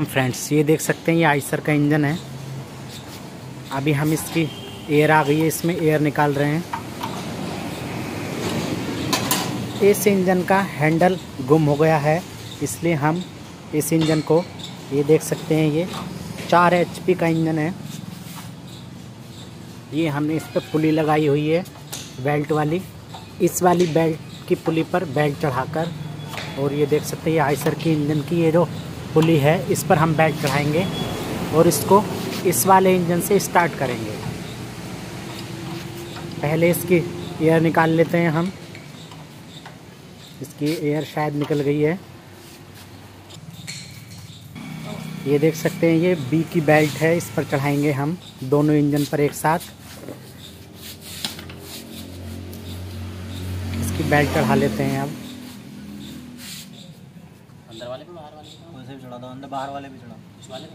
हम फ्रेंड्स ये देख सकते हैं, ये आइसर का इंजन है। अभी हम इसकी एयर आ गई है, इसमें एयर निकाल रहे हैं। इस इंजन का हैंडल गुम हो गया है, इसलिए हम इस इंजन को, ये देख सकते हैं ये, चार एचपी का इंजन है। ये हमने इस पर पुली लगाई हुई है बेल्ट वाली। इस वाली बेल्ट की पुली पर बेल्ट चढ़ाकर, और ये देख सकते हैं, ये आइसर की इंजन की, ये जो पुली है, इस पर हम बेल्ट चढ़ाएँगे और इसको इस वाले इंजन से स्टार्ट करेंगे। पहले इसकी एयर निकाल लेते हैं हम। इसकी एयर शायद निकल गई है। ये देख सकते हैं, ये बी की बेल्ट है, इस पर चढ़ाएँगे हम दोनों इंजन पर एक साथ। इसकी बेल्ट चढ़ा लेते हैं अब अंदर वाले पे बाहर वाले पे वैसे भी चढ़ा दो अंदर बाहर वाले भी चढ़ा। इस वाले? पे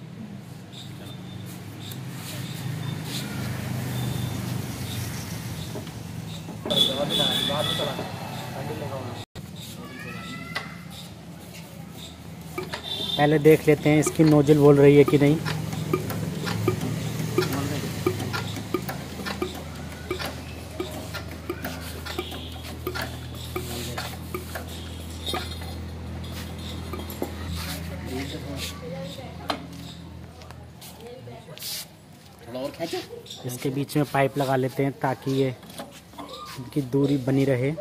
पहले देख लेते हैं इसकी नोजल बोल रही है कि नहीं। इसके बीच में पाइप लगा लेते हैं ताकि ये इनकी दूरी बनी रहे।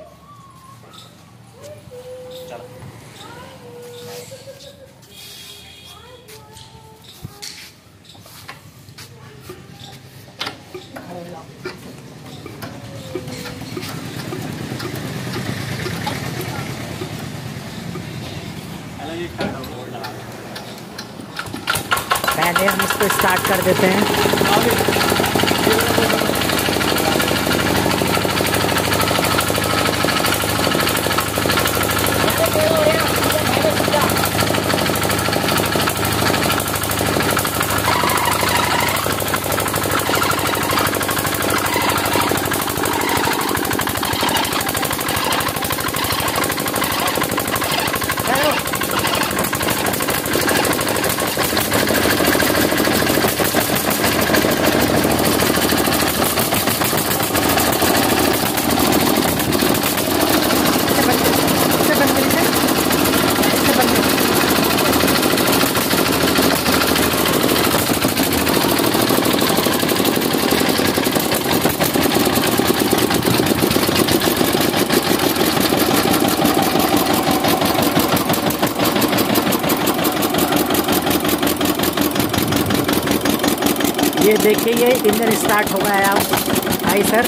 पहले हम इसको स्टार्ट कर देते हैं। ये देखिए ये इंजन स्टार्ट हो गया है आप आई सर